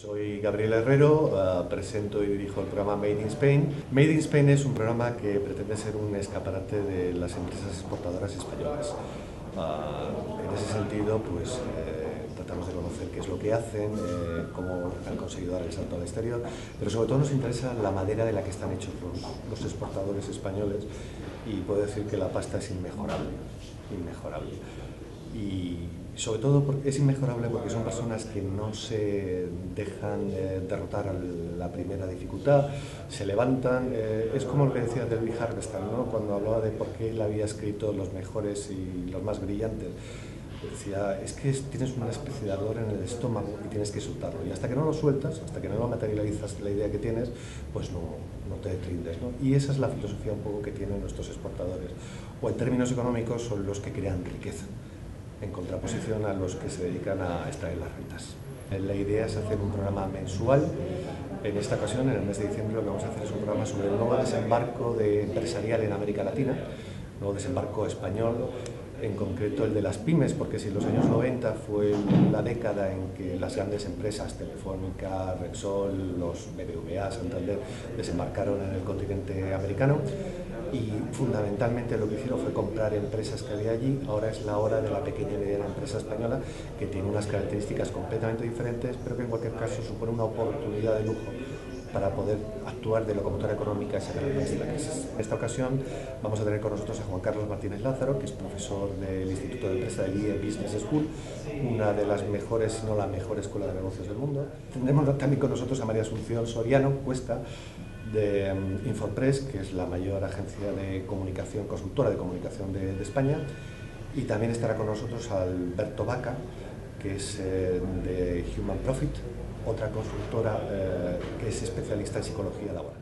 Soy Gabriel Herrero, uh, presento y dirijo el programa Made in Spain. Made in Spain es un programa que pretende ser un escaparate de las empresas exportadoras españolas. Uh, en ese sentido, pues eh, tratamos de conocer qué es lo que hacen, eh, cómo han conseguido dar el salto al exterior, pero sobre todo nos interesa la madera de la que están hechos los, los exportadores españoles y puedo decir que la pasta es inmejorable, inmejorable. Y sobre todo es inmejorable porque son personas que no se dejan eh, derrotar a la primera dificultad, se levantan, eh, es como lo que decía Delby Harvestal, ¿no? cuando hablaba de por qué él había escrito los mejores y los más brillantes. Decía, es que tienes una especie en el estómago y tienes que soltarlo. Y hasta que no lo sueltas, hasta que no lo materializas la idea que tienes, pues no, no te rindes. ¿no? Y esa es la filosofía un poco que tienen nuestros exportadores. O en términos económicos son los que crean riqueza en contraposición a los que se dedican a extraer las rentas. La idea es hacer un programa mensual. En esta ocasión, en el mes de diciembre, lo que vamos a hacer es un programa sobre el nuevo desembarco de empresarial en América Latina, nuevo desembarco español, en concreto el de las pymes, porque si en los años 90 fue la década en que las grandes empresas, Telefónica, Repsol, los BBVA, Santander, desembarcaron en el continente americano, y fundamentalmente lo que hicieron fue comprar empresas que había allí. Ahora es la hora de la pequeña y mediana empresa española que tiene unas características completamente diferentes, pero que en cualquier caso supone una oportunidad de lujo para poder actuar de locomotora económica y de la crisis. En esta ocasión vamos a tener con nosotros a Juan Carlos Martínez Lázaro, que es profesor del Instituto de Empresa del IE Business School, una de las mejores, si no la mejor escuela de negocios del mundo. Tendremos también con nosotros a María Asunción Soriano Cuesta, de um, Infopress, que es la mayor agencia de comunicación, consultora de comunicación de, de España, y también estará con nosotros Alberto Vaca, que es eh, de Human Profit, otra consultora eh, que es especialista en psicología laboral.